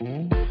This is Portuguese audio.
Música